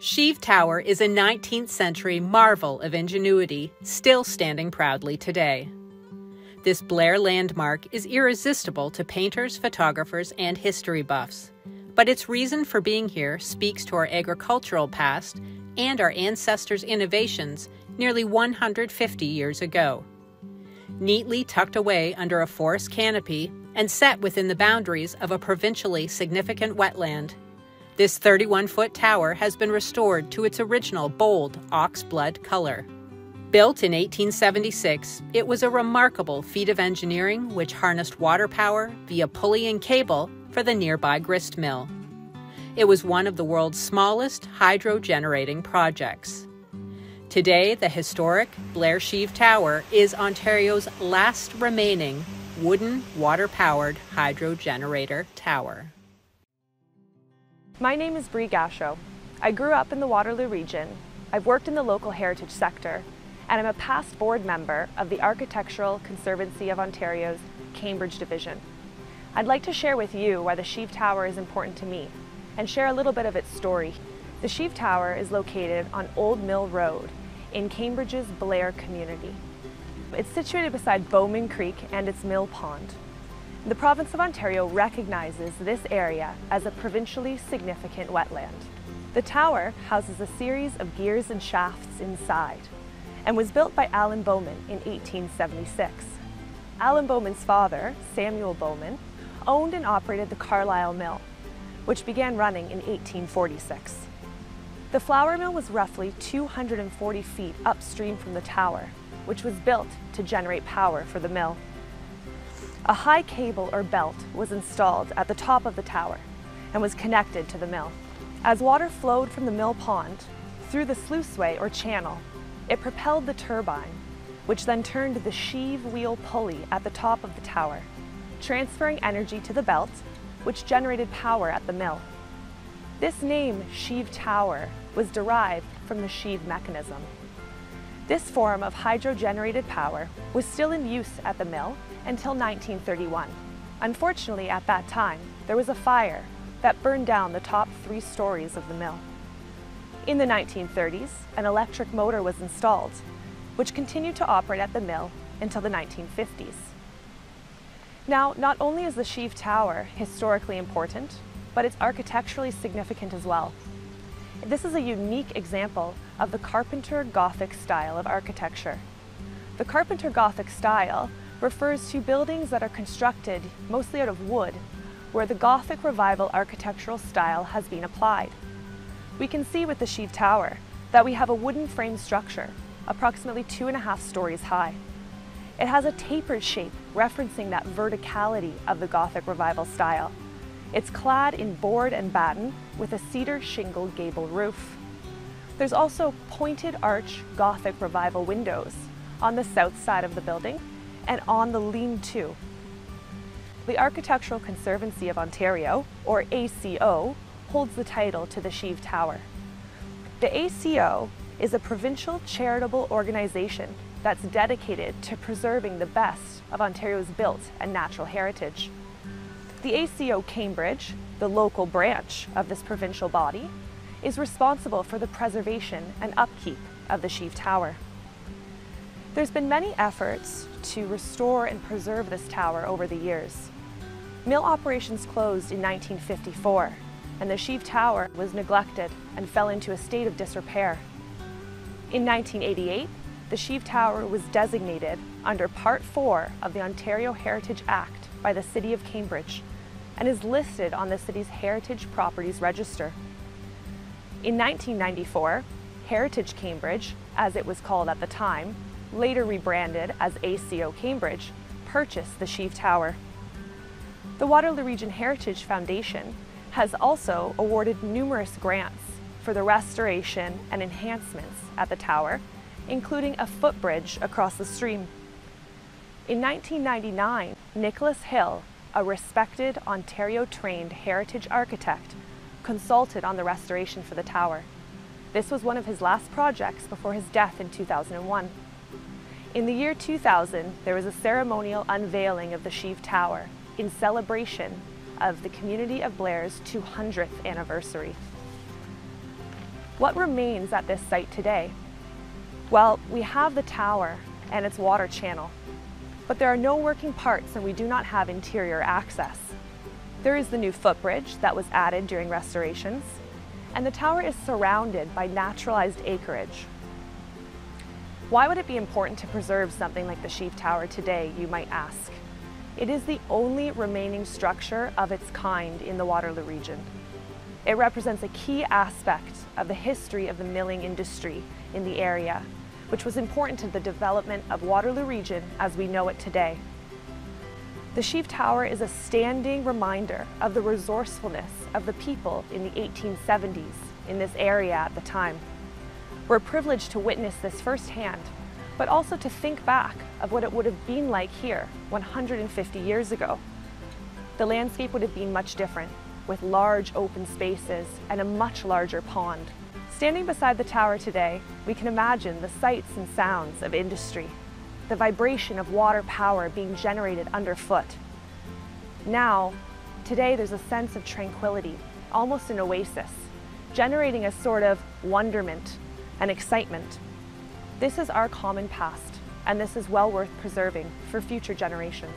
Sheave Tower is a 19th century marvel of ingenuity, still standing proudly today. This Blair landmark is irresistible to painters, photographers, and history buffs, but its reason for being here speaks to our agricultural past and our ancestors' innovations nearly 150 years ago. Neatly tucked away under a forest canopy and set within the boundaries of a provincially significant wetland, this 31 foot tower has been restored to its original bold oxblood color. Built in 1876, it was a remarkable feat of engineering which harnessed water power via pulley and cable for the nearby grist mill. It was one of the world's smallest hydro generating projects. Today, the historic Blair Sheave Tower is Ontario's last remaining wooden water powered hydro generator tower. My name is Bree Gasho. I grew up in the Waterloo region. I've worked in the local heritage sector and I'm a past board member of the Architectural Conservancy of Ontario's Cambridge Division. I'd like to share with you why the Sheave Tower is important to me and share a little bit of its story. The Sheave Tower is located on Old Mill Road in Cambridge's Blair community. It's situated beside Bowman Creek and its mill pond. The province of Ontario recognizes this area as a provincially significant wetland. The tower houses a series of gears and shafts inside and was built by Alan Bowman in 1876. Alan Bowman's father, Samuel Bowman, owned and operated the Carlisle Mill, which began running in 1846. The flour mill was roughly 240 feet upstream from the tower, which was built to generate power for the mill. A high cable or belt was installed at the top of the tower and was connected to the mill. As water flowed from the mill pond through the sluiceway or channel it propelled the turbine, which then turned the sheave wheel pulley at the top of the tower, transferring energy to the belt, which generated power at the mill. This name, sheave tower, was derived from the sheave mechanism. This form of hydro-generated power was still in use at the mill until 1931. Unfortunately, at that time, there was a fire that burned down the top three stories of the mill. In the 1930s, an electric motor was installed, which continued to operate at the mill until the 1950s. Now, not only is the Sheave Tower historically important, but it's architecturally significant as well. This is a unique example of the Carpenter Gothic style of architecture. The Carpenter Gothic style refers to buildings that are constructed mostly out of wood, where the Gothic Revival architectural style has been applied. We can see with the Sheave Tower that we have a wooden frame structure, approximately two and a half stories high. It has a tapered shape, referencing that verticality of the Gothic Revival style. It's clad in board and batten with a cedar shingle gable roof. There's also pointed arch Gothic Revival windows on the south side of the building and on the lean-to. The Architectural Conservancy of Ontario, or ACO, holds the title to the Sheave Tower. The ACO is a provincial charitable organization that's dedicated to preserving the best of Ontario's built and natural heritage. The ACO Cambridge, the local branch of this provincial body, is responsible for the preservation and upkeep of the Sheave Tower. There's been many efforts to restore and preserve this tower over the years. Mill operations closed in 1954 and the Sheave Tower was neglected and fell into a state of disrepair. In 1988, the Sheave Tower was designated under Part 4 of the Ontario Heritage Act by the City of Cambridge and is listed on the city's Heritage Properties Register. In 1994, Heritage Cambridge, as it was called at the time, later rebranded as ACO Cambridge, purchased the Sheave Tower. The Waterloo Region Heritage Foundation has also awarded numerous grants for the restoration and enhancements at the tower, including a footbridge across the stream. In 1999, Nicholas Hill, a respected Ontario-trained heritage architect, consulted on the restoration for the tower. This was one of his last projects before his death in 2001. In the year 2000, there was a ceremonial unveiling of the Sheave Tower in celebration of the community of Blair's 200th anniversary. What remains at this site today? Well, we have the tower and its water channel, but there are no working parts and we do not have interior access. There is the new footbridge that was added during restorations, and the tower is surrounded by naturalized acreage. Why would it be important to preserve something like the Sheave Tower today, you might ask? It is the only remaining structure of its kind in the Waterloo region. It represents a key aspect of the history of the milling industry in the area, which was important to the development of Waterloo region as we know it today. The Sheave Tower is a standing reminder of the resourcefulness of the people in the 1870s in this area at the time. We're privileged to witness this firsthand, but also to think back of what it would have been like here 150 years ago. The landscape would have been much different, with large open spaces and a much larger pond. Standing beside the tower today, we can imagine the sights and sounds of industry, the vibration of water power being generated underfoot. Now, today there's a sense of tranquility, almost an oasis, generating a sort of wonderment and excitement. This is our common past, and this is well worth preserving for future generations.